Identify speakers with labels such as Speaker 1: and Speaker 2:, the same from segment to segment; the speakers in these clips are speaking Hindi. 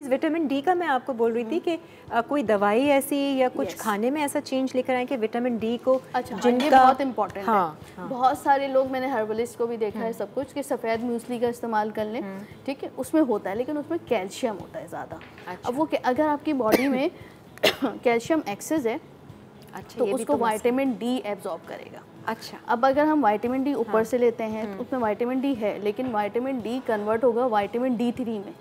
Speaker 1: विटामिन डी का मैं आपको बोल रही थी कि आ, कोई दवाई ऐसी या कुछ yes. खाने में ऐसा चेंज लेकर आए कि विटामिन डी को
Speaker 2: अच्छा जिनका बहुत इंपॉर्टेंट हाँ, है हाँ. बहुत सारे लोग मैंने हर्बलिस्ट को भी देखा है हम्म। सब कुछ कि सफ़ेद म्यूसली का इस्तेमाल कर लें हम्म। ठीक है उसमें होता है लेकिन उसमें कैल्शियम होता है ज़्यादा अच्छा। अब वो अगर आपकी बॉडी में कैल्शियम एक्सेस है अच्छा, तो उसको वाइटामिन डी एब्जॉर्ब करेगा अच्छा अब अगर हम वाइटामिन डी ऊपर हाँ। से लेते हैं तो हम्म। उसमें वाइटामिन डी है लेकिन वाइटामिन डी कन्वर्ट होगा वाइटामिन डी थ्री में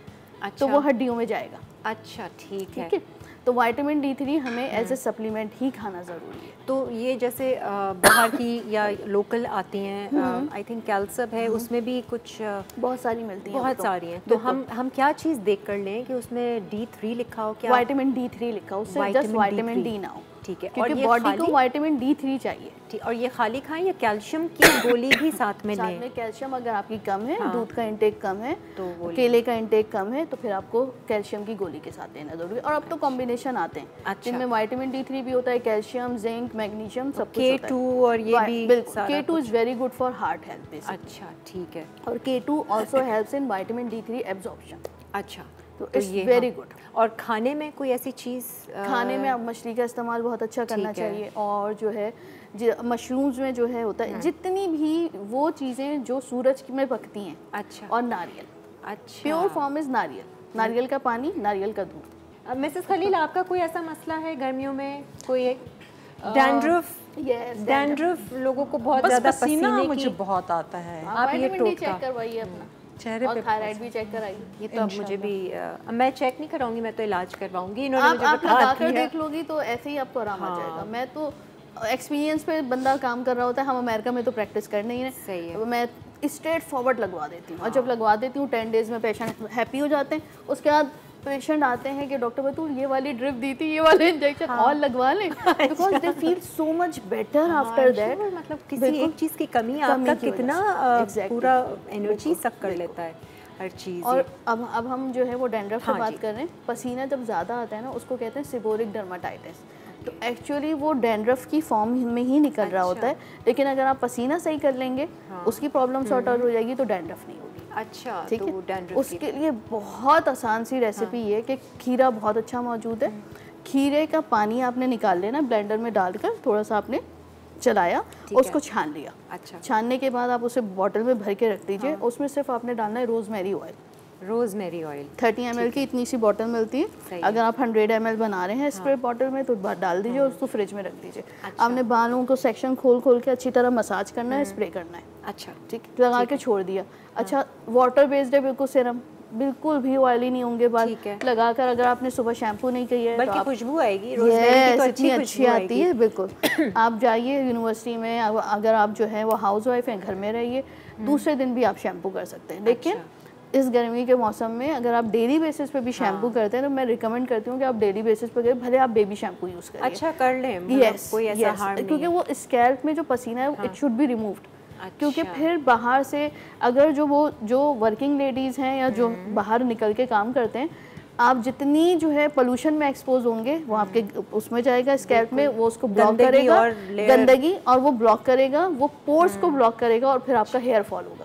Speaker 2: अच्छा तो वो हड्डियों में जाएगा।
Speaker 1: अच्छा ठीक है।
Speaker 2: तो वाइटामिन डी थ्री हमें एज ए सप्लीमेंट ही खाना ज़रूरी है।
Speaker 1: तो ये जैसे बाहर की या लोकल आती हैं आई थिंक कैल्सब है हम्म। उसमें भी कुछ
Speaker 2: बहुत सारी मिलती
Speaker 1: हैं बहुत सारी हैं। तो हम हम क्या चीज़ देख कर लें कि उसमें डी थ्री लिखा हो क्या
Speaker 2: वाइटामिन डी थ्री लिखा हो उससे जस्ट वाइटामिन डी ना हो। ठीक है। क्योंकि बॉडी को विटामिन डी थ्री चाहिए।
Speaker 1: ठीक और ये खाली खाएँ या कैल्शियम की गोली भी साथ में
Speaker 2: साथ में कैल्शियम अगर आपकी कम है हाँ। दूध का इंटेक कम है तो केले का इंटेक कम है तो फिर आपको कैल्शियम की गोली के साथ देना ज़रूरी और अब तो कॉम्बिनेशन आते हैं। अच्छा। जिनमें वाइटामिन डी थ्री भी होता है कैल्शियम जिंक मैग्नीशियम सब
Speaker 1: के टू और ये भी
Speaker 2: बिल्कुल। K two is very good for heart health
Speaker 1: अच्छा ठीक है।
Speaker 2: और K two also help in vitamin D three absorption
Speaker 1: अच्छा।
Speaker 2: तो इट्स वेरी गुड
Speaker 1: और खाने में कोई ऐसी चीज़
Speaker 2: खाने में आप मछली का इस्तेमाल बहुत अच्छा करना चाहिए और जो है मशरूम्स में जो है होता है हाँ। जितनी भी वो चीज़ें जो सूरज में पकती हैं अच्छा। और नारियल। अच्छा। प्योर फॉर्म इज़ नारियल। नारियल का पानी नारियल का दूध।
Speaker 1: मिसेस खलील आपका कोई ऐसा मसला है गर्मियों में? कोई एक डैंड्रफ डैंड्रफ लोगों को बहुत ज़्यादा पसीना
Speaker 3: मुझे बहुत आता है।
Speaker 2: आप ये चेक करवाइए अपना।
Speaker 3: चेहरे पे
Speaker 2: थायराइड भी चेक कराई।
Speaker 1: ये तो अब मुझे भी आ, मैं चेक नहीं कराऊँगी मैं तो इलाज करवाऊँगी
Speaker 2: इन्होंने आप, मुझे आप लगा कर देख लोगी तो ऐसे ही आपको आराम हाँ। आ जाएगा। मैं तो एक्सपीरियंस पे बंदा काम कर रहा होता है हम अमेरिका में तो प्रैक्टिस करने ही
Speaker 1: सही है।
Speaker 2: मैं स्ट्रेट फॉरवर्ड लगवा देती हूँ। हाँ। और जब लगवा देती हूँ टेन डेज़ में पेशेंट हैप्पी हो जाते हैं उसके बाद पेशेंट आते हैं कि डॉक्टर तू ये वाली ड्रिप दी थी ये वाले इंजेक्शन हाँ। और लगवा लें. Because they feel so much better after that
Speaker 1: मतलब किसी एक चीज़ की कमी आपका कितना पूरा एनर्जी सक कर लेता है हर चीज़।
Speaker 2: और अब अब हम जो है वो डेंड्रफ हाँ की बात कर रहे हैं। पसीना जब ज़्यादा आता है ना उसको कहते हैं सिबोरिक डर्माटाइटिस तो एक्चुअली वो डेंड्रफ की फॉर्म में ही निकल अच्छा। रहा होता है। लेकिन अगर आप पसीना सही कर लेंगे हाँ। उसकी प्रॉब्लम सॉर्ट आउट हो जाएगी तो डेंड्रफ नहीं
Speaker 1: अच्छा
Speaker 2: ठीक तो है? उसके लिए बहुत आसान सी रेसिपी हाँ। ये कि खीरा बहुत अच्छा मौजूद है। हम्म। खीरे का पानी आपने निकाल लेना ब्लेंडर में डालकर थोड़ा सा आपने चलाया उसको छान लिया। अच्छा। छानने के बाद आप उसे बॉटल में भर के रख दीजिए। हाँ। उसमें सिर्फ़ आपने डालना है rosemary oil
Speaker 1: rosemary oil
Speaker 2: thirty M की इतनी सी बॉटल मिलती है। अगर आप हंड्रेड एम बना रहे हैं स्प्रे हाँ। बॉटल में तो डाल दीजिए और हाँ। उसको फ्रिज में रख दीजिए। अच्छा। आपने बालों को सेक्शन खोल खोल के अच्छी तरह मसाज करना है स्प्रे हम्म। करना है।
Speaker 1: अच्छा।
Speaker 2: ठीक? लगा के छोड़ दिया। अच्छा वाटर बेस्ड है बिल्कुल सिरम बिल्कुल भी ऑयली नहीं होंगे बाल। लगाकर अगर आपने सुबह शैम्पू नहीं किया है
Speaker 1: बल्कि तो खुशबू आएगी।
Speaker 2: तो अच्छी अच्छी आती है बिल्कुल। आप जाइए यूनिवर्सिटी में अगर आप जो है वो हाउस वाइफ हैं घर में रहिए। हम्म। दूसरे दिन भी आप शैम्पू कर सकते हैं। लेकिन। इस गर्मी के मौसम में अगर आप डेली बेसिस पे भी शैम्पू हाँ। करते हैं तो मैं रिकमेंड करती हूँ कि आप डेली बेसिस पे करें भले आप बेबी शैम्पू यूज़ करें
Speaker 1: अच्छा कर लें।
Speaker 2: मतलब क्योंकि वो स्कैल्प में जो पसीना है इट शुड बी रिमूव्ड अच्छा। क्योंकि फिर बाहर से अगर जो वो जो वर्किंग लेडीज़ हैं या जो हम्म। बाहर निकल के काम करते हैं आप जितनी जो है पोल्यूशन में एक्सपोज होंगे वो आपके उसमें जाएगा स्कैल्प में वो उसको ब्लॉक करेगा और गंदगी और वो ब्लॉक करेगा वो पोर्स को ब्लॉक हम्म। करेगा और फिर आपका हेयर फॉल होगा।